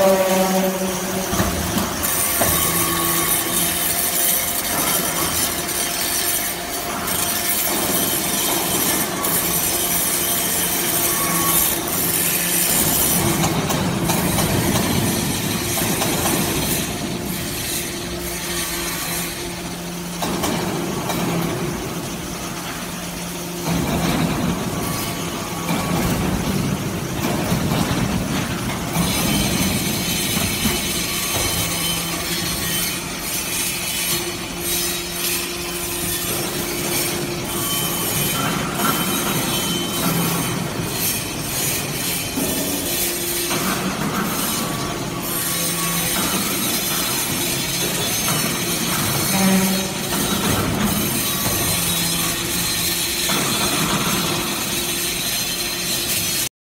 Amen.